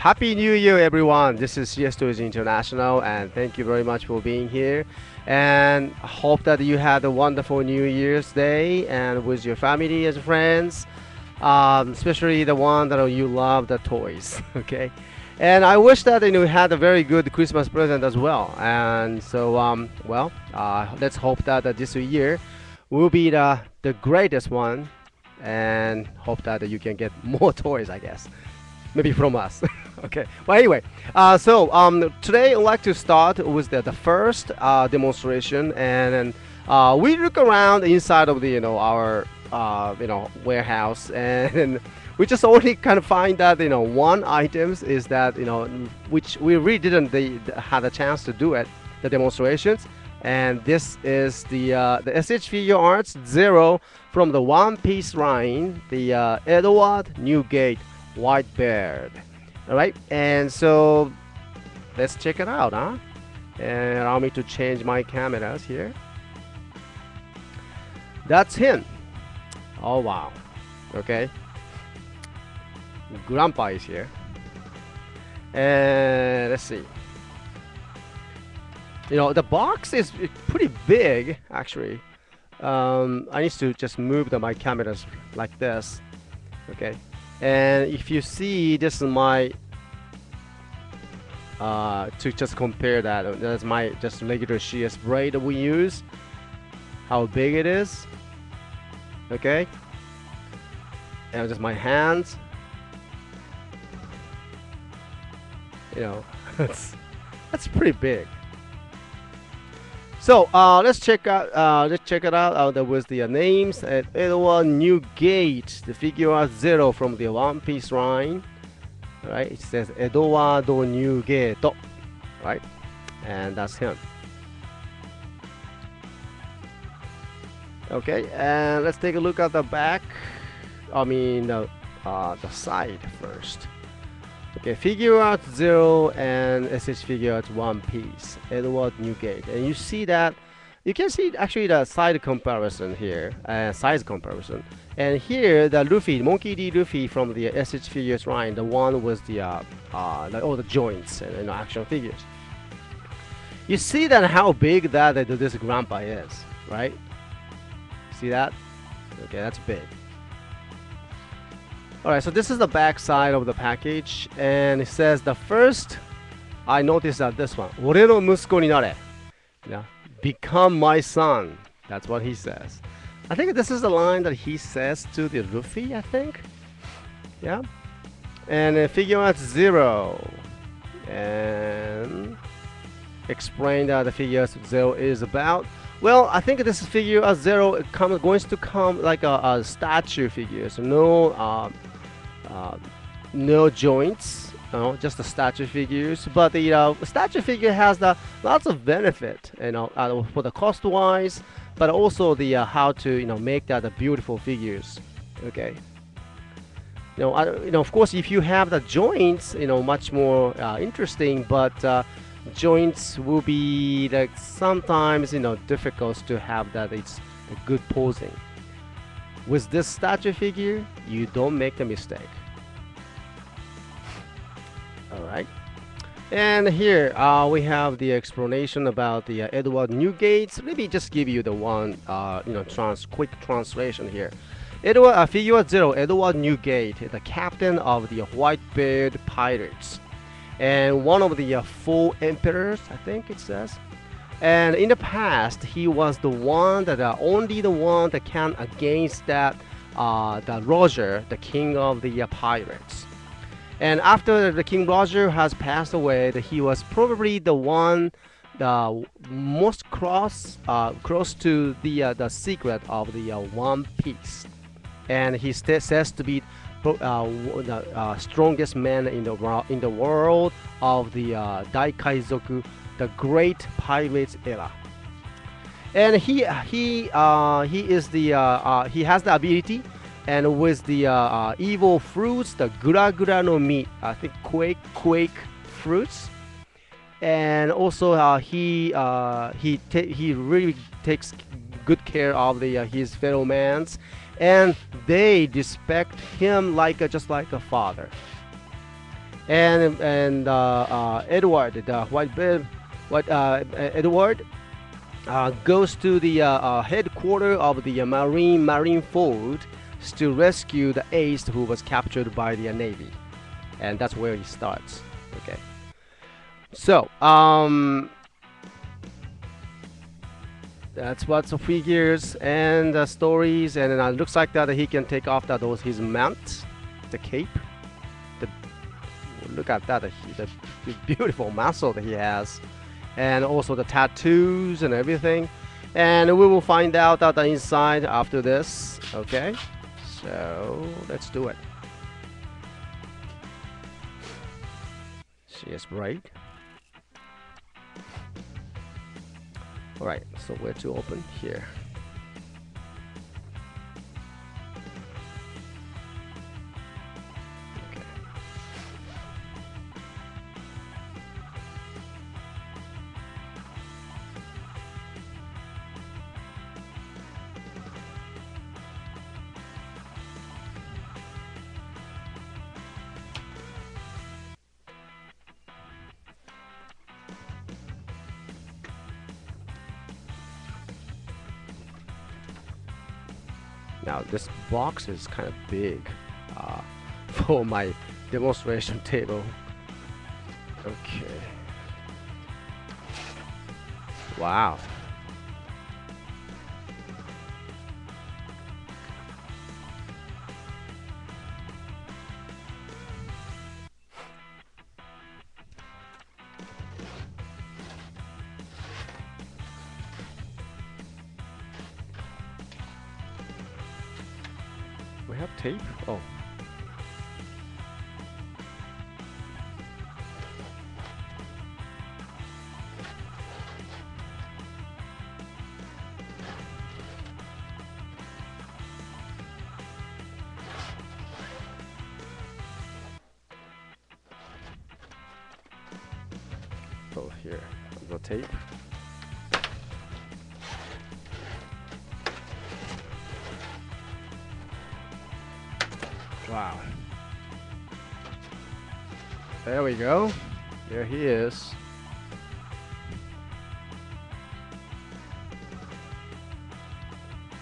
Happy New Year, everyone. This is CS Toys International, and thank you very much for being here. And I hope that you had a wonderful New Year's Day and with your family and friends, um, especially the one that you love the toys. okay. And I wish that you know, had a very good Christmas present as well. And so, um, well, uh, let's hope that, that this year will be the, the greatest one and hope that you can get more toys, I guess. Maybe from us. okay. Well, anyway, uh, so um, today I'd like to start with the, the first uh, demonstration, and, uh, we look around inside of the you know our uh, you know warehouse, and we just only kind of find that you know one items is that you know which we really didn't they, had a chance to do it the demonstrations and this is the uh, the SH Figuarts Zero from the One Piece line, the uh, Edward Newgate White Beard. All right, and so let's check it out, huh? And allow me to change my cameras here. That's him. Oh wow. Okay. Grandpa is here. And let's see you know the box is pretty big actually um, I need to just move the, my cameras like this okay and if you see this is my uh, to just compare that that's my just regular shear spray that we use how big it is okay? And just my hands. You know that's that's pretty big so uh, let's check out. Uh, let's check it out. Uh, there was the uh, names at Edward Newgate, the figure zero from the One Piece line. Right? It says Eduardo Newgate. Right? And that's him. Okay, and let's take a look at the back. I mean, the uh, the side first. Okay, figure out zero and SH Figuarts one piece. Edward Newgate, and you see that you can see actually the side comparison here, uh, size comparison. And here the Luffy, Monkey D. Luffy from the SH Figuarts line, the one with the uh, uh, like all the joints and you know, action figures. You see that how big that this grandpa is, right? See that? Okay, that's big. All right, so this is the back side of the package, and it says the first I noticed that this one, 俺の息子になれ. Yeah, become my son. That's what he says. I think this is the line that he says to the Luffy, I think. Yeah. And uh, Figuarts Zero. And explain that the figure zero is about. Well, I think this figure zero comes, going to come like a, a statue figure, so no. Uh, uh, no joints, you know, just the statue figures. But the uh, statue figure has the lots of benefit, you know, uh, for the cost wise, but also the uh, how to you know make that the beautiful figures. Okay. You know, I, you know, of course, if you have the joints, you know, much more uh, interesting. But uh, joints will be like sometimes you know difficult to have that it's a good posing. With this statue figure, you don't make the mistake. Alright. And here uh, we have the explanation about the uh, Edward Newgate. Let me just give you the one, uh, you know, trans quick translation here. Edward, uh, Figure Zero, Edward Newgate, the captain of the Whitebeard Pirates, and one of the uh, four emperors, I think it says. And in the past, he was the one that uh, only the one that can against that the Roger, the king of the pirates. And after the King Roger has passed away, he was probably the one, the most close, uh, close to the uh, the secret of the uh, One Piece, and he says to be uh, the uh, strongest man in the in the world of the uh, Daikaizoku, the Great Pirates era. And he he he is the he has the ability and with the uh, uh, evil fruits, the gura gura no mi, I think quake quake fruits, and also uh, he uh, he he really takes good care of the uh, his fellow mans, and they respect him like a, just like a father. and and uh, Edward, the white beard, what Edward goes to the headquarters of the Marine Marineford to rescue the ace who was captured by the Navy, and that's where he starts. Okay. So, um, that's what's the figures and the stories, and it looks like that he can take off that those his mount, the cape. The look at that, the, the beautiful muscle that he has and also the tattoos and everything and we will find out that the inside after this okay so let's do it. She is bright all right so where to open? Here Now this box is kind of big uh, for my demonstration table. Okay. Wow. We have tape? Oh. There we go. There he is.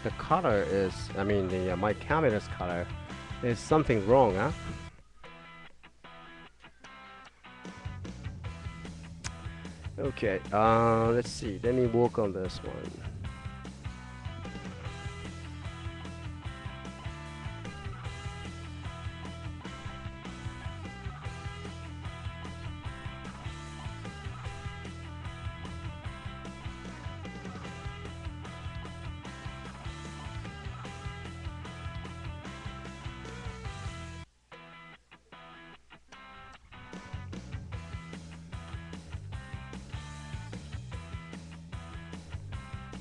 The color is, I mean, the uh, my camera's color is something wrong, huh? Okay, uh, let's see. Let me work on this one.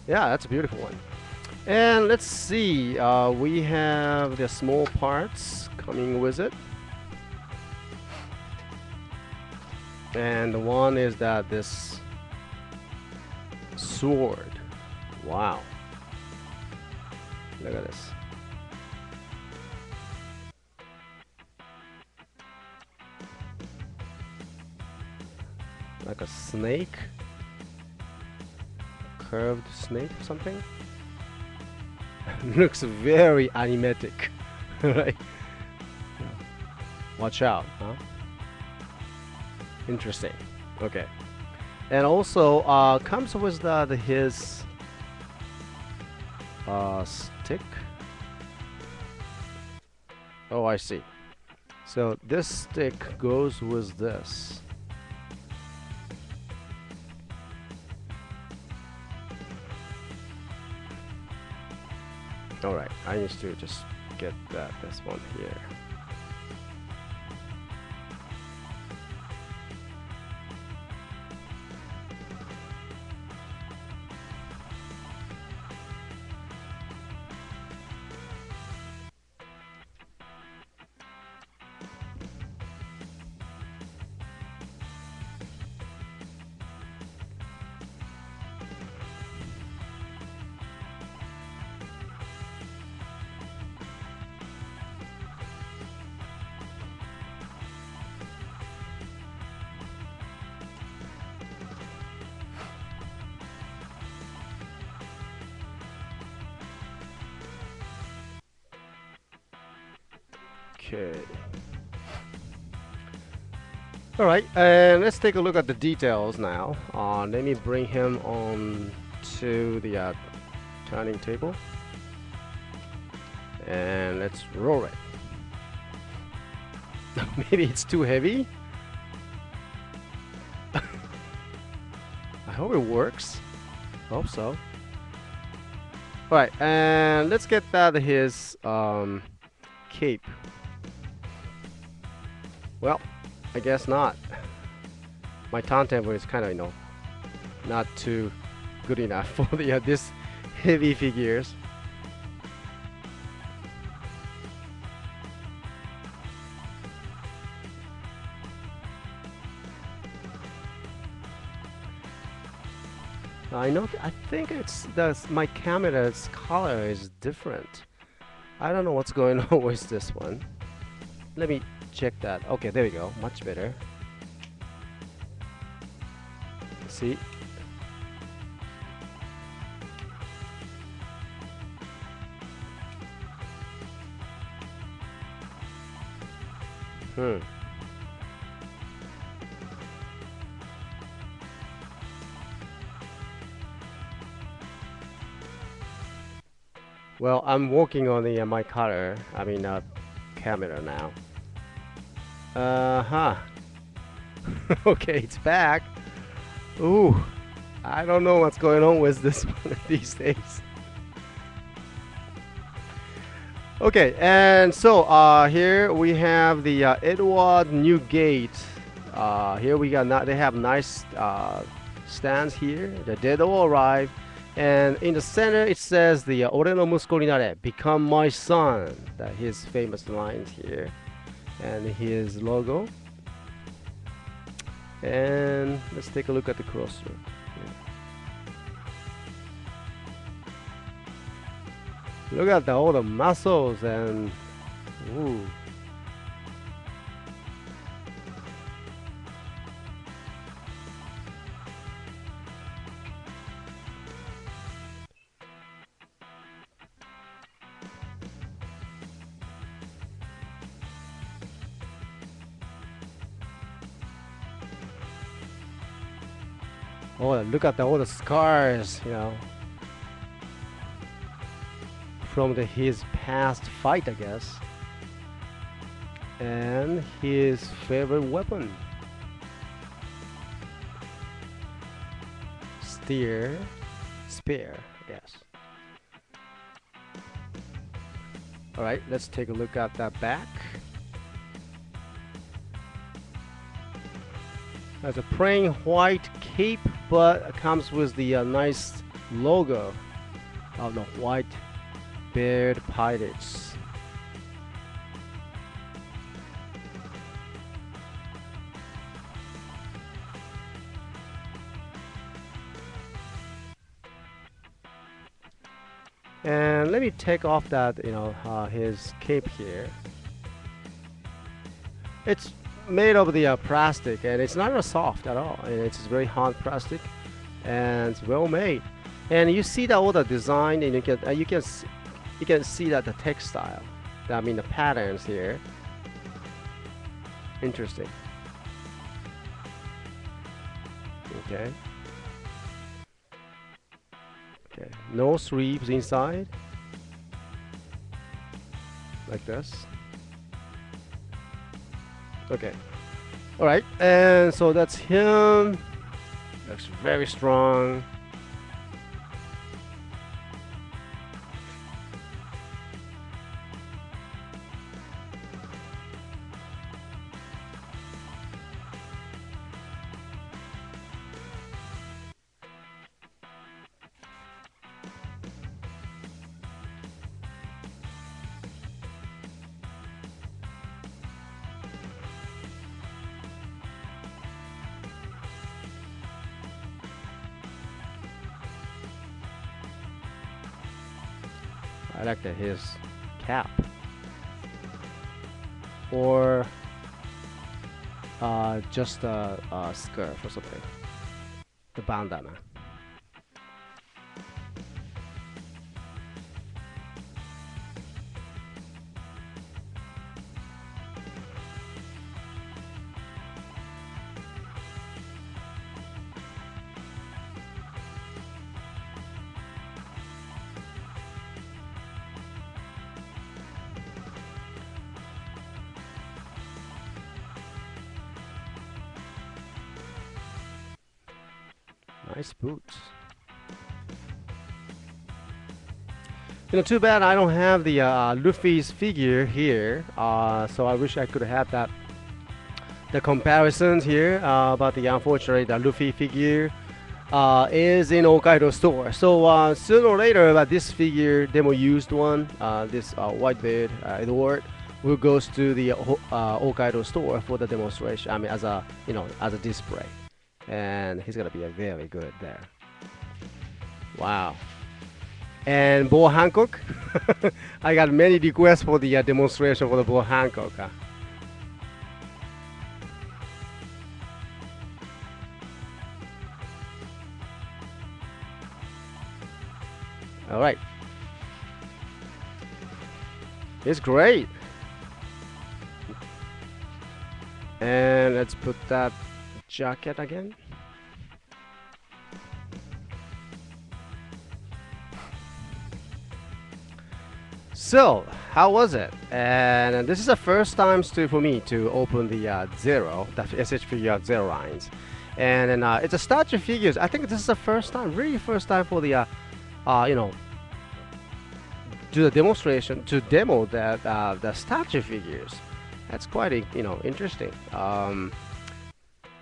Yeah, that's a beautiful one. And let's see, uh, we have the small parts coming with it. And the one is that this sword. Wow. Look at this. Like a snake curved snake or something. Looks very animatic, right? Watch out, huh? Interesting. Okay. And also uh, comes with the, the his uh, stick. Oh, I see. So this stick goes with this. Alright, I need to just get that this one here. Okay. All right, and let's take a look at the details now. Uh, let me bring him on to the uh, turning table. And let's roll it. Maybe it's too heavy. I hope it works. Hope so. Alright, and let's get that his um, cape. Well, I guess not. My turntable is kind of, you know, not too good enough for the uh, this heavy figures. I know. I think it's the my camera's color is different. I don't know what's going on with this one. Let me check that. Okay, there we go. Much better. See? Hmm. Well, I'm working on the uh, my color. I mean, uh, camera now. Uh huh. okay, it's back. Ooh, I don't know what's going on with this one these days. Okay, and so uh, here we have the uh, Edward Newgate. Uh, here we got they have nice uh, stands here. The dead all arrived. And in the center, it says the uh, "Ore no musuko nare," become my son. That his famous lines here, and his logo. And let's take a look at the crosser. Look at the, all the muscles and ooh. Oh, look at all the scars, you know, from the, his past fight, I guess. And his favorite weapon. Steer, spear, yes. Alright, let's take a look at that back. Has a plain white cape, but it comes with the uh, nice logo of the white beard pirates. And let me take off that, you know, uh, his cape here. It's made of the uh, plastic and it's not soft at all. And it's very hard plastic and it's well made. And you see that all the design and you can uh, you can you can see that the textile I mean the patterns here. Interesting. Okay. Okay. No sleeves inside. Like this Okay. Alright, and so that's him. Looks very strong. I like his cap. Or uh, just a, a scarf or something. The bandana. Nice boots. You know, too bad I don't have the uh, Luffy's figure here. Uh, so I wish I could have that. The comparisons here, uh, but the unfortunately the Luffy figure uh, is in Okaido store. So uh, sooner or later, but this figure demo used one, uh, this uh, white beard uh, Edward, will goes to the uh, Okaido store for the demonstration. I mean, as a you know as a display, and he's gonna be a very good there. Wow. And Boa Hancock, I got many requests for the uh, demonstration for the Boa Hancock. Huh? All right. It's great. And let's put that jacket again. So, how was it? And this is the first time to, for me to open the uh, Zero, the SH figure Zero lines. And, uh, it's a statue figures. I think this is the first time, really first time for the, uh, uh, you know, do the demonstration to demo that uh, the statue figures. That's quite you know interesting. Um,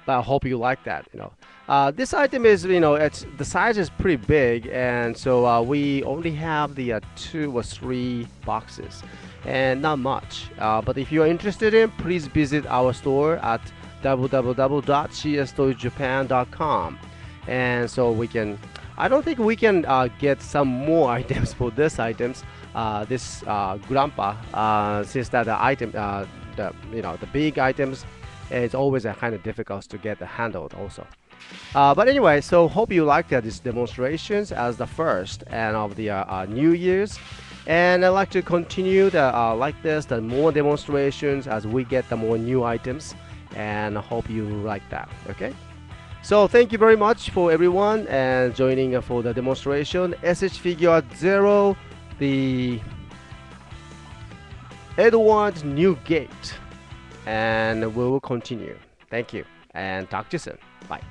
I hope you like that. You know, uh, this item is you know it's the size is pretty big, and so uh, we only have the uh, two or three boxes, and not much. Uh, but if you are interested in, please visit our store at www.cstoysjapan.com, and so we can. I don't think we can uh, get some more items for this items. Uh, this grandpa, since that the item, the you know the big items it's always a kind of difficult to get the handled also. Uh, but anyway, so hope you liked uh, these demonstrations as the first and of the uh, uh New Year's. And I'd like to continue the, uh, like this, the more demonstrations as we get the more new items. And I hope you like that, okay? So thank you very much for everyone and joining uh, for the demonstration. SH Figure Zero, the Edward Newgate and we will continue. Thank you and talk to you soon. Bye.